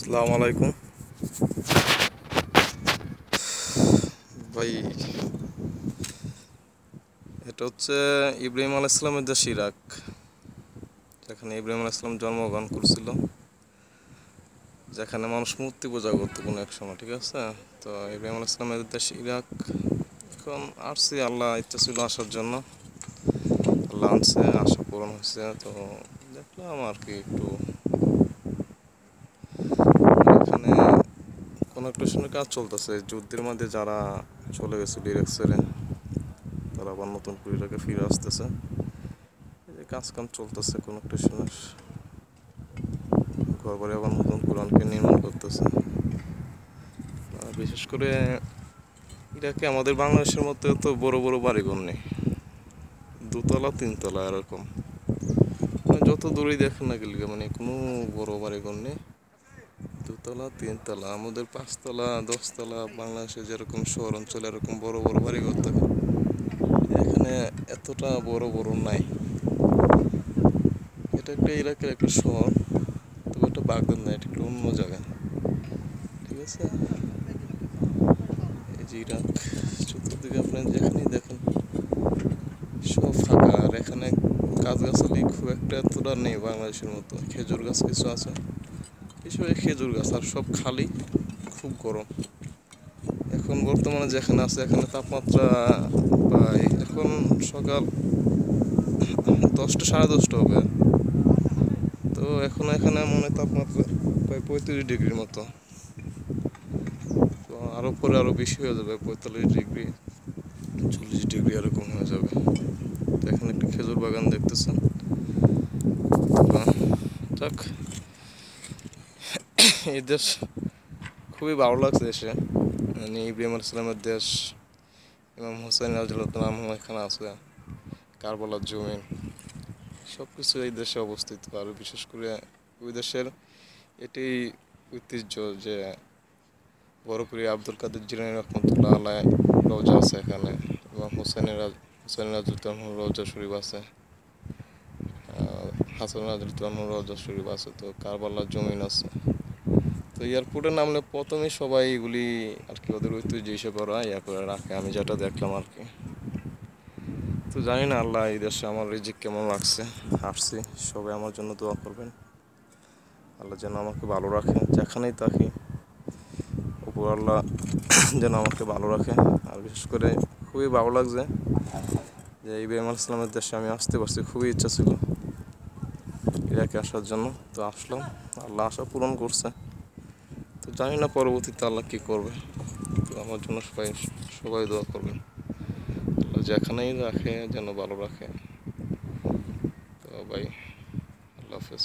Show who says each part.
Speaker 1: আসসালামু আলাইকুম। ভাই, এটা হচ্ছে ইব্রাহিম আল ইসলামের দেশ ইরাক, যেখানে ইব্রাহিম আল ইসলাম জন্মগ্রহণ করছিল, যেখানে মানুষ মূর্তি পূজা করতো কোনো এক সময়, ঠিক আছে? তো ইব্রাহিম আল ইসলামের দেশ ইরাক, এখন আসছি আল্লাহ ইচ্ছা ছিল আসার জন্য, আল্লাহ আনছে, আশা পূরণ হয়েছে, তো দেখলাম আর কি একটু এখানে কনেকটেশনের কাজ চলতেছে, যুদ্ধের মধ্যে যারা চলে গেছে ডিরেক্ট ছেড়ে তারা আবার নতুন কুড়িটাকে ফিরে আসতেছে। এই যে কাজ কাম চলতেছে কনেকটেশনের ঘর বাড়ি আবার নতুন কোরআনকে নির্মাণ করতেছে। আর বিশেষ করে ইরাকে আমাদের বাংলাদেশের মতো এত বড় বড় বাড়িঘর নেই? দুতলা, তিনতলা এরকম। মানে যত দূরেই দেখেন না গেলে মানে কোনো বড় বাড়িঘর নেই। দুতলা তিনতলা, আমাদের পাঁচতলা, দশতলা বাংলাদেশে যেরকম শহর অঞ্চলে এরকম বড় বড় বাড়ি থাকে, এখানে এতটা বড় বড় নাই। এটা একটা ইরাকের একটা শহর, তবে এটা বাগদাদ না, এটা একটা অন্য জায়গা। ঠিক আছে? এই যে ইরাক, চতুর্দিকে আপনার যেখানেই দেখেন, সব ফাঁকা, আর এখানে গাছগাছালি খুব একটা এতটা নেই বাংলাদেশের মতো, খেজুর গাছ কিছু আছে। এসব খেজুর গাছ, আর সব খালি, খুব গরম। এখন বর্তমানে যেখানে আছে, এখানে তাপমাত্রা প্রায় এখন সকাল দশটা, সাড়ে দশটা হবে। তো এখন এখানে মনে তাপমাত্রা প্রায় পঁয়ত্রিশ ডিগ্রির মতো। তো আরও পরে আরও বেশি হয়ে যাবে, পঁয়তাল্লিশ ডিগ্রি, চল্লিশ ডিগ্রি এরকম হয়ে যাবে। তো এখানে একটি খেজুর বাগান দেখতেছেন। যাক এই দেশ খুবই ভালো লাগছে দেশে। মানে ইব্রাহিম ইসলামের দেশ। ইমাম হোসেন রাজুল্লাহ এখানে আছে। কারবালার জমিন। সব কিছু এই দেশে অবস্থিত। আর বিশেষ করে ওই দেশের এটি ঐতিহ্য যে বড় করে আব্দুল কাদের জিরানি রহমতুল্লাহ আলাই রওজা আছে এখানে। ইমাম হোসেনের হোসেন রাজুল্লাহ রওজা শরীফ আছে। হাসান রাজুল্লাহ রওজা শরীফ আছে। তো কারবালার জমিন আছে। তো এয়ারপোর্টে নামলে প্রথমে সবাই এগুলি আর কি ওদের ঐতিহ্য হিসেবে ওরা ইয়া করে রাখে, আমি যেটা দেখলাম আর কি। তো জানি না, আল্লাহ এই দেশে আমার রিজিক কেমন লাগছে, আসছি। সবাই আমার জন্য দোয়া করবেন। আল্লাহ যেন আমাকে ভালো রাখে, যেখানেই থাকি। উপর আল্লাহ যেন আমাকে ভালো রাখে। আর বিশেষ করে খুবই ভালো লাগছে যে ইব্রাহিম আল ইসলামের দেশে আমি আসতে পারছি, খুবই ইচ্ছা ছিল। ইরাকে আসার জন্য। তো আসলাম। আল্লাহ আশা পূরণ করছে। তো জানি না পরবর্তীতে আল্লাহ কী করবে। তো আমার জন্য সবাই সবাই দোয়া করবে যেখানেই রাখে, যেন ভালো রাখে। তো ভাই, আল্লাহ হাফেজ।